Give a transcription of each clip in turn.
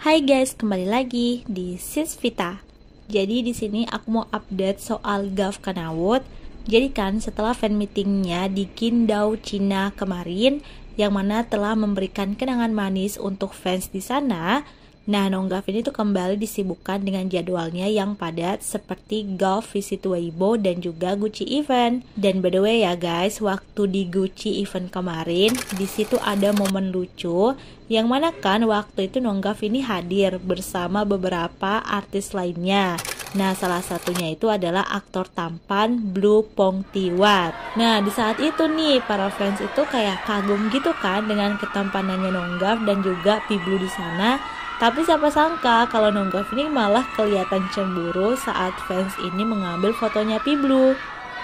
Hai guys, kembali lagi di Sis Vita. Jadi di sini aku mau update soal Gav Kanawut. Jadi kan setelah fan meetingnya di Qingdao, Cina kemarin, yang mana telah memberikan kenangan manis untuk fans di sana, Nah, Nonggaf ini tuh kembali disibukkan dengan jadwalnya yang padat seperti golf visit Weibo dan juga Gucci event. Dan by the way ya guys, waktu di Gucci event kemarin, di situ ada momen lucu yang mana kan waktu itu Nonggaf ini hadir bersama beberapa artis lainnya. Nah, salah satunya itu adalah aktor tampan Blue Pong Tiwat. Nah, di saat itu nih, para fans itu kayak kagum gitu kan dengan ketampanannya Nonggaf dan juga Piblu di sana tapi siapa sangka kalau Nonggaf ini malah kelihatan cemburu saat fans ini mengambil fotonya Piblu.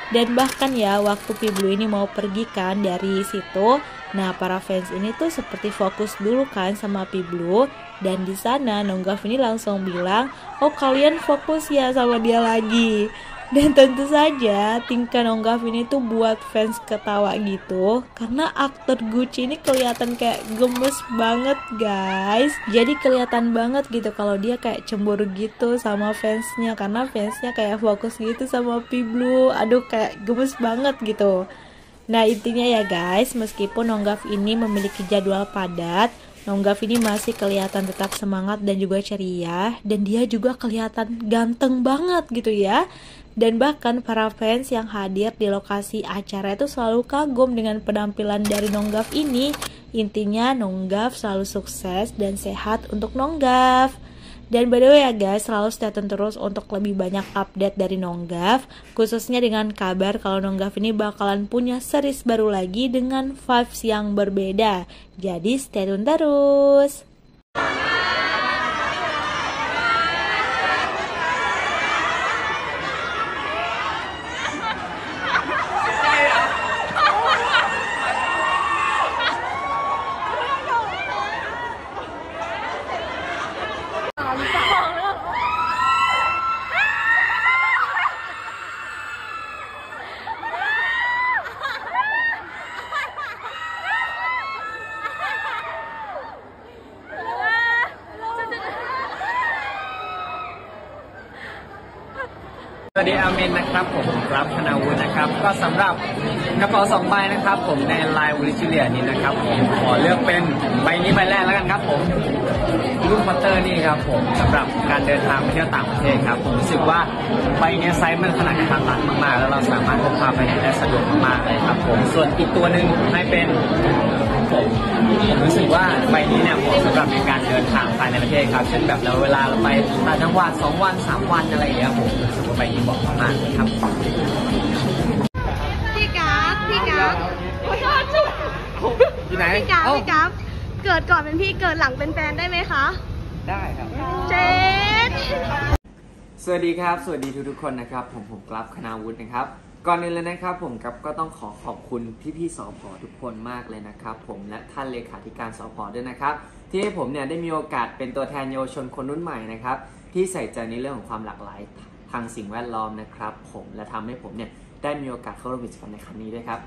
Dan bahkan ya waktu Piblu ini mau pergi kan dari situ, nah para fans ini tuh seperti fokus dulu kan sama Piblu dan di sana Nonggaf ini langsung bilang, "Oh, kalian fokus ya sama dia lagi." Dan tentu saja tingkah Nong ini tuh buat fans ketawa gitu Karena aktor Gucci ini kelihatan kayak gemes banget guys. Jadi kelihatan banget gitu kalau dia kayak cemburu gitu sama fansnya Karena fansnya kayak fokus gitu sama Piblu Aduh kayak gemes banget gitu. Nah intinya ya guys, meskipun Nonggaf ini memiliki jadwal padat, Nonggaf ini masih kelihatan tetap semangat dan juga ceria dan dia juga kelihatan ganteng banget gitu ya. Dan bahkan para fans yang hadir di lokasi acara itu selalu kagum dengan penampilan dari Nonggaf ini. Intinya Nonggaf selalu sukses dan sehat untuk Nonggaf. Dan by the way ya guys, selalu stay tune terus untuk lebih banyak update dari Nonggaf, khususnya dengan kabar kalau Nonggaf ini bakalan punya series baru lagi dengan vibes yang berbeda. Jadi stay tune terus. สวัสดีอาเมนนะครับผมรับธนาวุฒินะครับ ก็สำหรับกระเป๋าสองใบนะครับ ผมในลายวิชิเลียนี้นะครับผมขอเลือกเป็นใบนี้ใบแรกแล้วกันครับผมรุ่นพัตเตอร์นี่ครับผมสำหรับการเดินทางไปเที่ยวต่างประเทศครับ ผมรู้สึกว่าใบนี้ไซส์มันขนาดกระทัดรัดมากๆ แล้วเราสามารถพกพาไปได้สะดวกมากๆเลยครับผมส่วนอีกตัวหนึ่งให้เป็นผมผมรู้สึกว่าใบ ทางภายในประเทศครับเช่นแบบเราเวลาเราไปต่างจังหวัดสองวันสามวันอะไรอย่างเงี้ยผมรู้สึกว่าใบนี้เหมาะมากๆครับพี่กราฟพี่กราฟขอโทษจุ๊บที่ไหนพี่กราฟพี่กราฟเกิดก่อนเป็นพี่เกิดหลังเป็นแฟนได้ไหมคะ ได้ครับเจ๊ดสวัสดีครับ สวัสดีทุกทุกๆคนนะครับ ผมผมกราฟคณาวุฒินะครับ ก่อนอื่นเลยนะครับ ผมกับก็ต้องขอขอบคุณพี่พี่ๆสพทุกคนมากเลยนะครับ ผมและท่านเลขาธิการสพด้วยนะครับ ที่ให้ผมเนี่ยได้มีโอกาสเป็นตัวแทนเยาวชนคนรุ่นใหม่นะครับที่ใส่ใจในเรื่องของความหลากหลายทางสิ่งแวดล้อมนะครับ ผมและทำให้ผมเนี่ยได้มีโอกาสเข้าร่วมกิจกรรมในครั้งนี้ด้วยครับ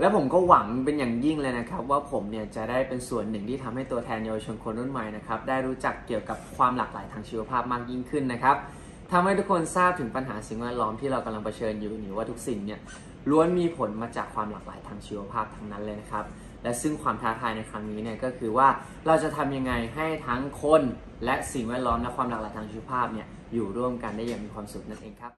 และผมก็หวังเป็นอย่างยิ่งเลยนะครับ ว่าผมเนี่ยจะได้เป็นส่วนหนึ่งที่ทำให้ตัวแทนเยาวชนคนรุ่นใหม่นะครับได้รู้จักเกี่ยวกับความหลากหลายทางชีวภาพมากยิ่งขึ้นนะครับทำให้ทุกคนทราบถึงปัญหาสิ่งแวดล้อมที่เรากำลังเผชิญอยู่นี่ว่าทุกสิ่งเนี่ยล้วนมีผลมาจากความหลากหลายทางชีวภาพทั้งนั้นเลยนะครับ และซึ่งความท้าทายในครั้งนี้เนี่ยก็คือว่าเราจะทำยังไงให้ทั้งคนและสิ่งแวดล้อมและความหลากหลายทางชีวภาพเนี่ยอยู่ร่วมกันได้อย่างมีความสุขนั่นเองครับ